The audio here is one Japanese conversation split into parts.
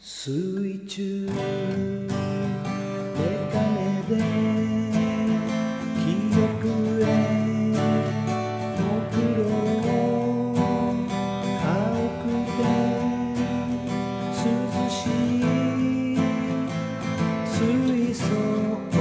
水中 to resolve.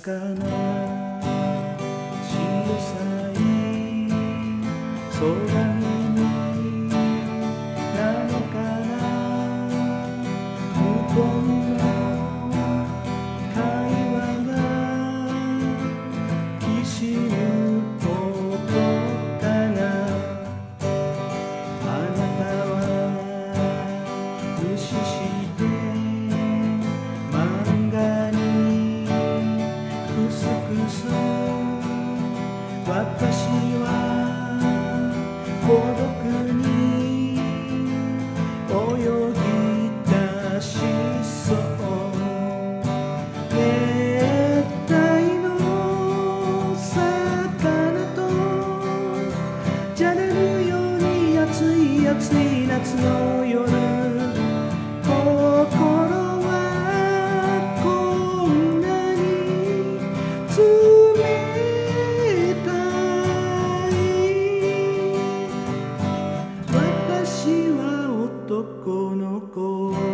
かな小さい空暑い夏の夜心はこんなに冷たい私は男の子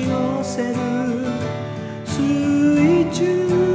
き寄せる水中